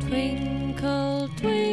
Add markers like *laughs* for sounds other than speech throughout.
Twinkle, twinkle,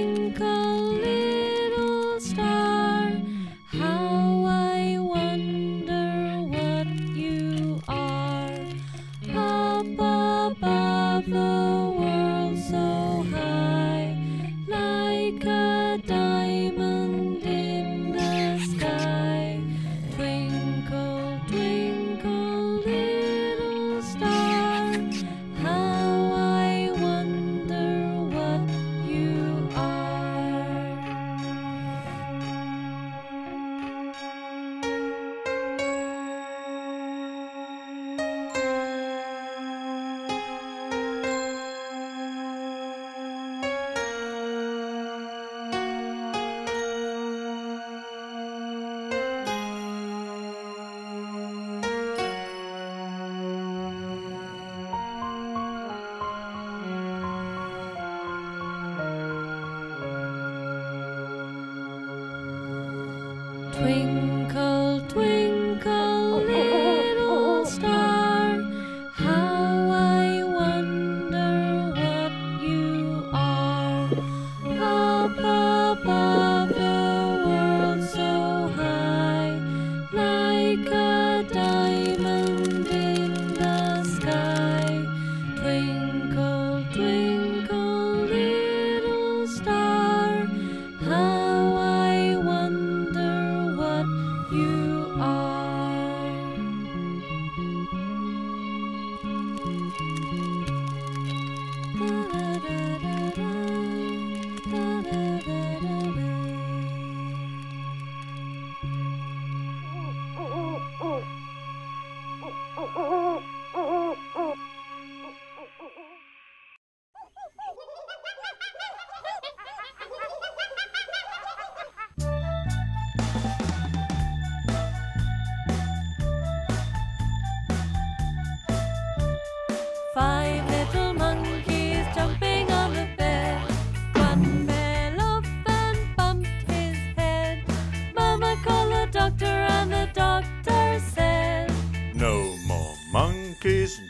like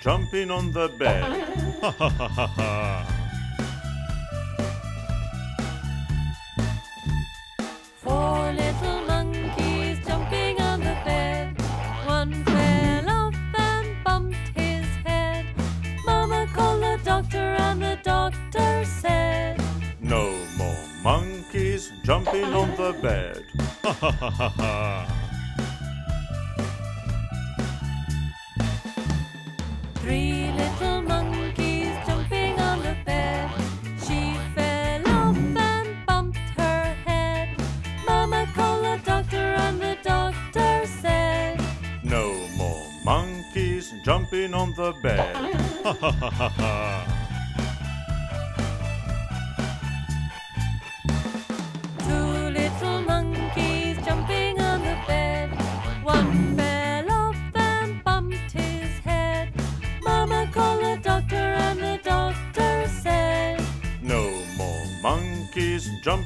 jumping on the bed. Ha ha ha ha ha. Four little monkeys jumping on the bed. One fell off and bumped Three little monkeys jumping on the bed. She fell off and bumped her head. Mama called the doctor, and the doctor said, No more monkeys jumping on the bed. *laughs* Ha ha ha ha.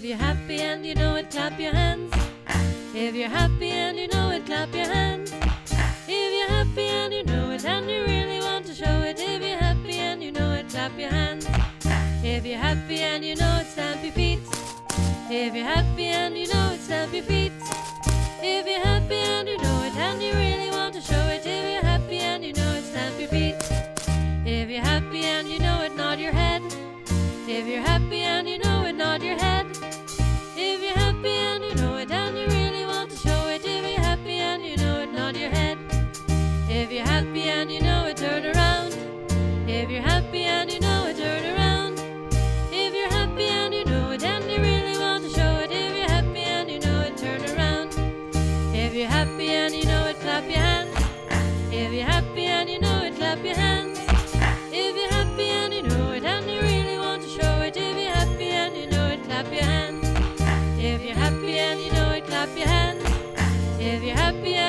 If you're happy and you know it, clap your hands. If you're happy and you know it, clap your hands. If you're happy and you know it, and you really want to show it. If you're happy and you know it, clap your hands. If you're happy and you know it, stamp your feet. If you're happy and you know it, stamp your feet. If you're happy and you know it, and you really want to show it. If you're happy and you know it, stamp your feet. If you're happy and you know it, nod your head. If you're happy and you know clap your hands if you're happy.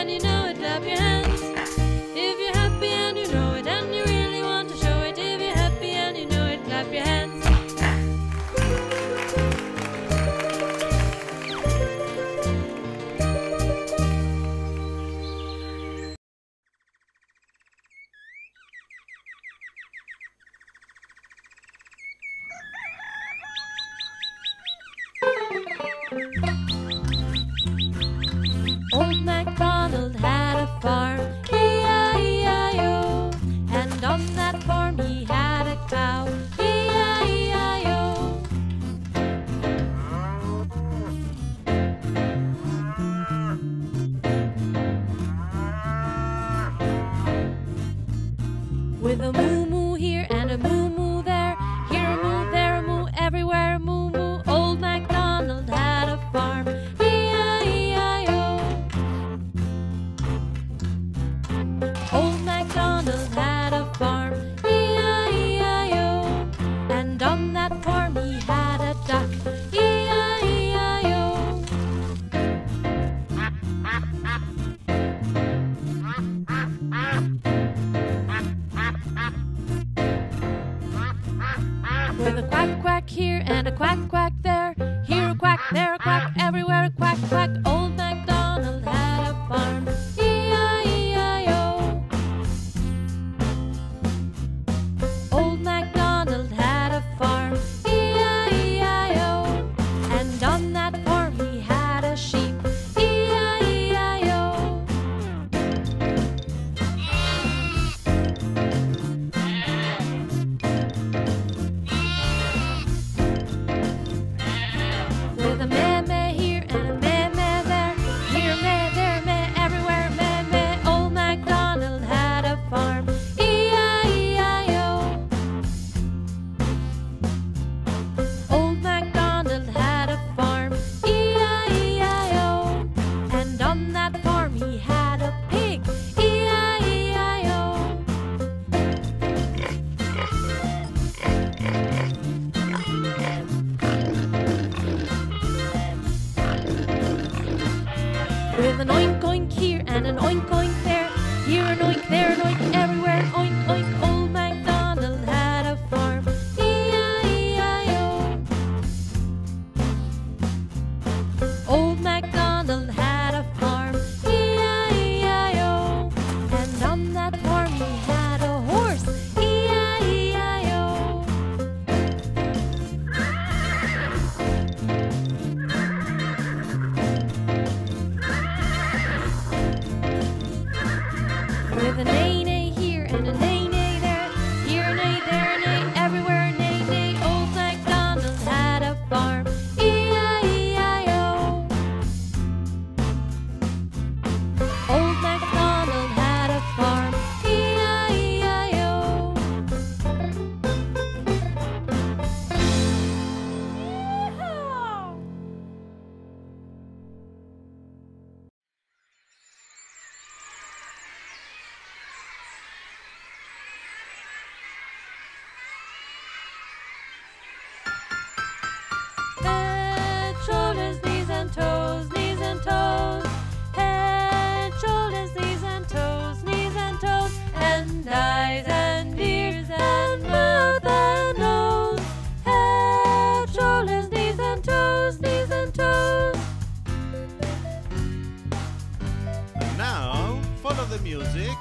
with a quack quack here and a quack quack music.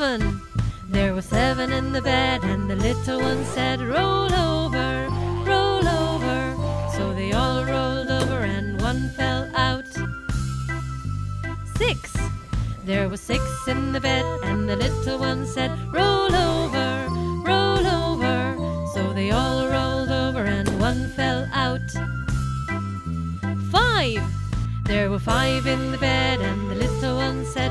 Seven! There were seven in the bed, and the little one said, Roll over, roll over. So they all rolled over, and one fell out. Six! There were six in the bed, and the little one said, Roll over, roll over. So they all rolled over, and one fell out. Five! There were five in the bed, and the little one said,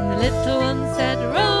little one said, Roll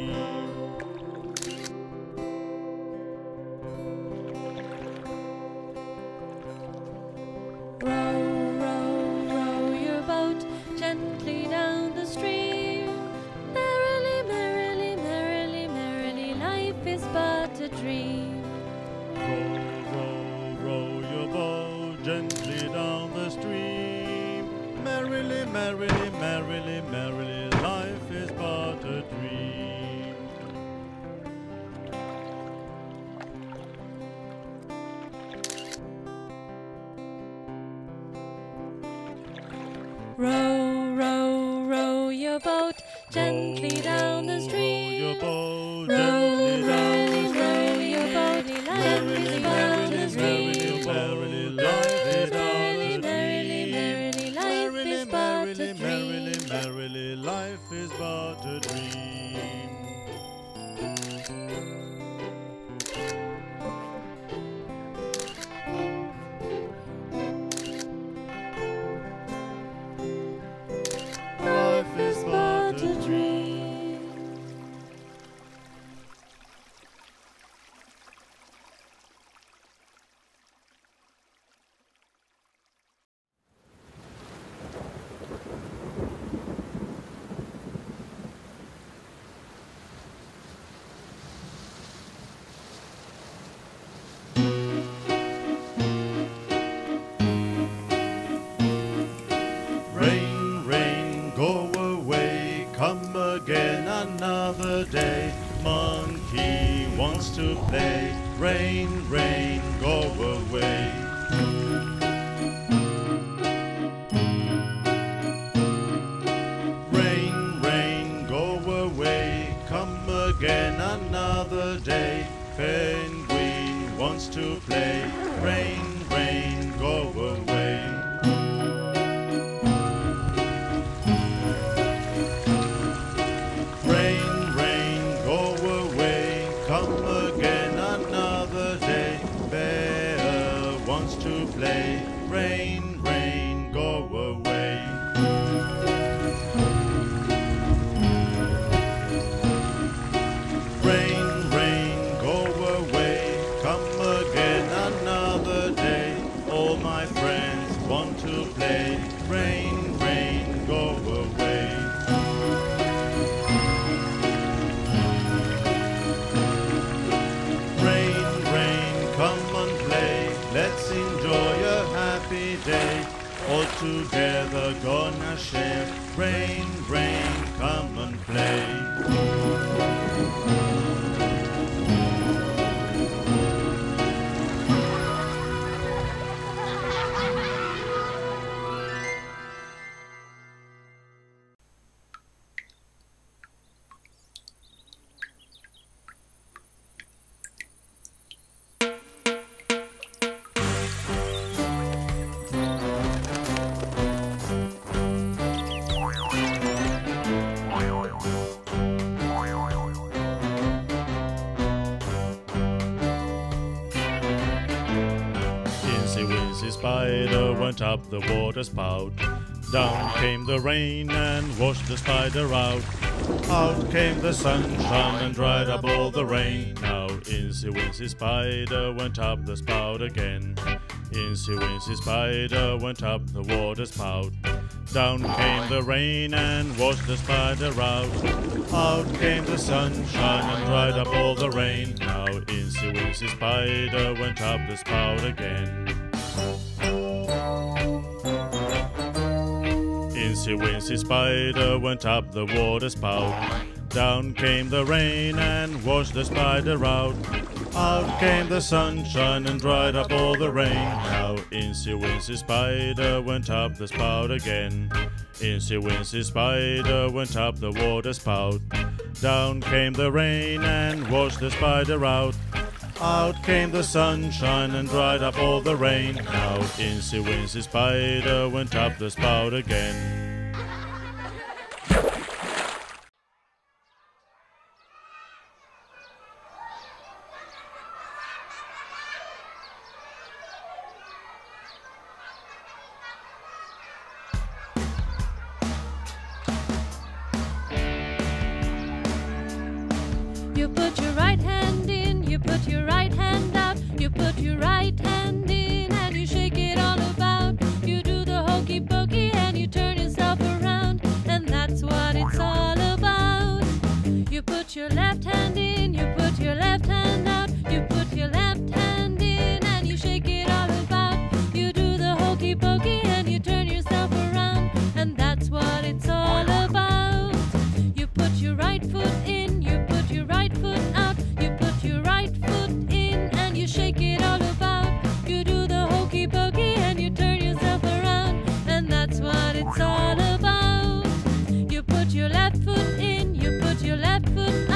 Merrily, merrily, merrily, Penguin wants to play. Rain, together gonna share. Rain, rain, come and play. Went up the water spout. Down came the rain and washed the spider out. Out came the sunshine and dried up all the rain. Now Incy Wincy Spider went up the spout again. Incy Wincy Spider went up the water spout. Down came the rain and washed the spider out. Out came the sunshine and dried up all the rain. Now Incy Wincy Spider went up the spout again. Incy Wincy Spider went up the water spout. Down came the rain and washed the spider out. Out came the sunshine and dried up all the rain. Now Incy Wincy Spider went up the spout again. Incy Wincy Spider went up the water spout. Down came the rain and washed the spider out. Out came the sunshine and dried up all the rain. Now Incy Wincy Spider went up the spout again. You put your right hand in, you put your right hand out, you put your right hand in and you shake it all about. You do the hokey pokey and you turn yourself around, and that's what it's all about. You put your left hand in, you put your left hand out, you put your left your left foot